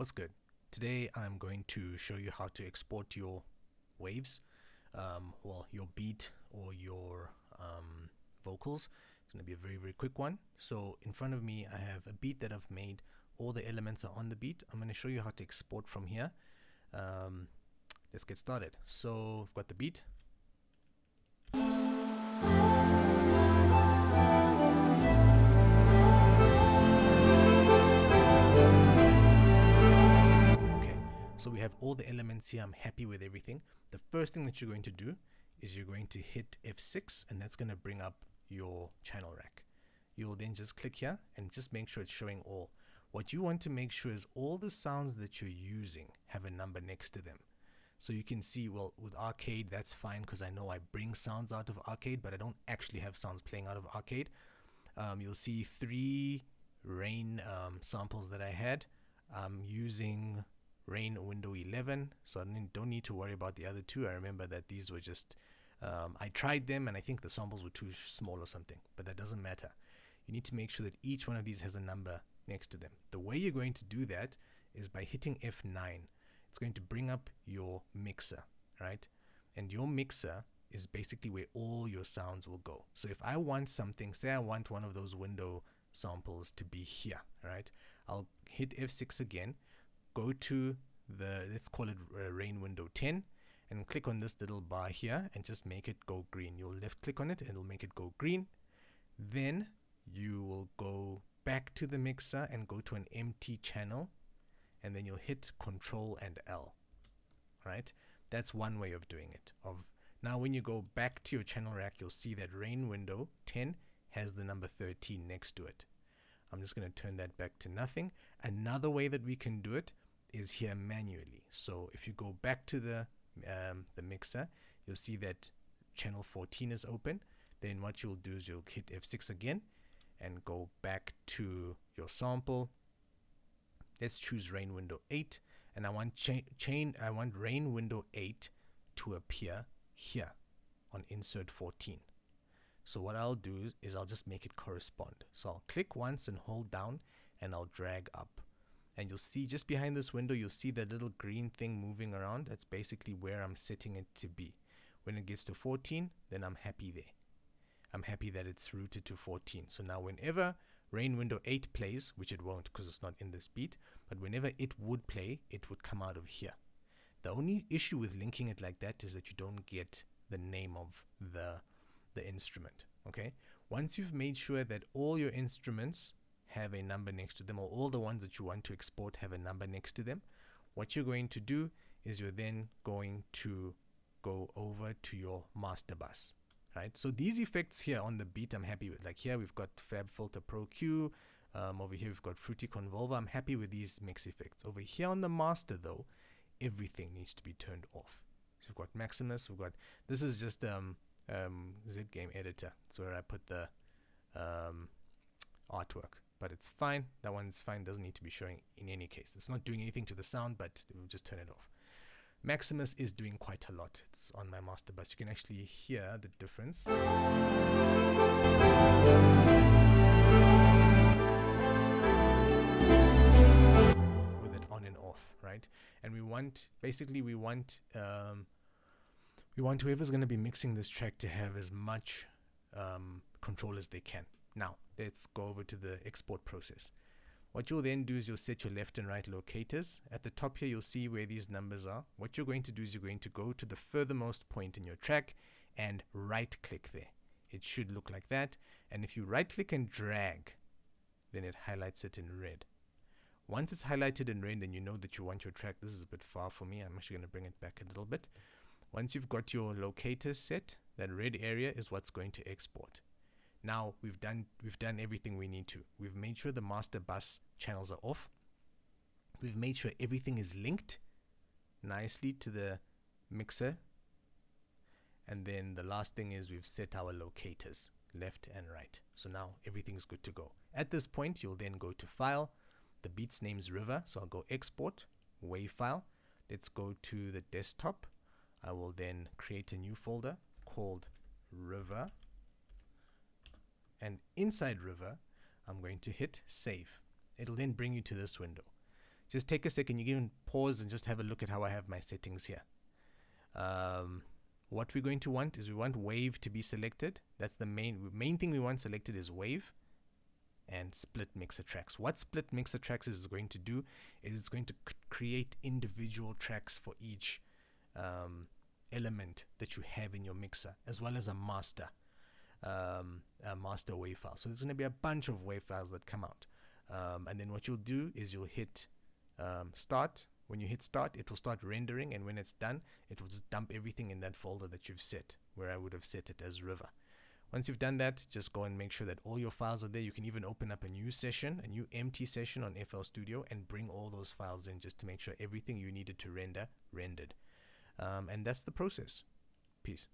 What's good? Today I'm going to show you how to export your waves, um, well your beat or your um, vocals. It's going to be a very very quick one. So in front of me I have a beat that I've made. All the elements are on the beat. I'm going to show you how to export from here. Um, let's get started. So I've got the beat. So we have all the elements here. I'm happy with everything. The first thing that you're going to do is you're going to hit F6 and that's going to bring up your channel rack. You'll then just click here and just make sure it's showing all. What you want to make sure is all the sounds that you're using have a number next to them. So you can see, well, with arcade, that's fine because I know I bring sounds out of arcade, but I don't actually have sounds playing out of arcade. Um, you'll see three rain um, samples that I had. I'm using rain window 11 so I don't need to worry about the other two. I remember that these were just um, I tried them and I think the samples were too small or something but that doesn't matter. You need to make sure that each one of these has a number next to them. The way you're going to do that is by hitting F9 it's going to bring up your mixer right? And your mixer is basically where all your sounds will go. So if I want something say I want one of those window samples to be here right? I'll hit F6 again go to the let's call it uh, rain window 10 and click on this little bar here and just make it go green. You'll left click on it and it'll make it go green. Then you will go back to the mixer and go to an empty channel and then you'll hit control and L right? That's one way of doing it. Of now when you go back to your channel rack you'll see that rain window 10 has the number 13 next to it I'm just going to turn that back to nothing another way that we can do it is here manually. So if you go back to the um, the mixer, you'll see that channel 14 is open. Then what you'll do is you'll hit F6 again and go back to your sample. Let's choose rain window 8 and I want cha chain I want rain window 8 to appear here on insert 14. So what I'll do is, I'll just make it correspond. So I'll click once and hold down and I'll drag up. And you'll see just behind this window you'll see that little green thing moving around. That's basically where I'm setting it to be. When it gets to 14 then I'm happy there. I'm happy that it's routed to 14 so now whenever rain window 8 plays which it won't because it's not in this beat but whenever it would play it would come out of here. The only issue with linking it like that is that you don't get the name of the the instrument okay? Once you've made sure that all your instruments have a number next to them or all the ones that you want to export have a number next to them what you're going to do is you're then going to go over to your master bus right? So these effects here on the beat I'm happy with. Like here we've got FabFilter Pro-Q um, over here we've got Fruity Convolver. I'm happy with these mix effects. Over here on the master though everything needs to be turned off. So we've got Maximus we've got this is just um, um, ZGameEditor it's where I put the um, artwork but it's fine. That one's fine. Doesn't need to be showing in any case. It's not doing anything to the sound, but we'll just turn it off. Maximus is doing quite a lot. It's on my master bus. You can actually hear the difference. With it on and off, right? And we want, basically we want, um, we want whoever's going to be mixing this track to have as much um, control as they can. Now, let's go over to the export process. What you'll then do is you'll set your left and right locators. At the top here, you'll see where these numbers are. What you're going to do is you're going to go to the furthermost point in your track and right click there. It should look like that. And if you right click and drag, then it highlights it in red. Once it's highlighted in red and you know that you want your track, this is a bit far for me. I'm actually going to bring it back a little bit. Once you've got your locators set, that red area is what's going to export. Now we've done we've done everything we need to. We've made sure the master bus channels are off. We've made sure everything is linked nicely to the mixer. And then the last thing is we've set our locators left and right. So now everything's good to go. At this point, you'll then go to file. The beat's name's river. So I'll go export, wave file. Let's go to the desktop. I will then create a new folder called river and inside River I'm going to hit save it'll then bring you to this window just take a second. You can pause and just have a look at how I have my settings here. Um, what we're going to want is we want wave to be selected. That's the main main thing we want selected is wave and split mixer tracks. What split mixer tracks is going to do is it's going to create individual tracks for each um, element that you have in your mixer, as well as a master, um, a master wave file. So there's going to be a bunch of wave files that come out. Um, and then what you'll do is you'll hit um, start. When you hit start, it will start rendering, and when it's done, it will just dump everything in that folder that you've set, where I would have set it as river. Once you've done that, just go and make sure that all your files are there. You can even open up a new session, a new empty session on FL Studio and bring all those files in just to make sure everything you needed to render rendered. Um, and that's the process. Peace.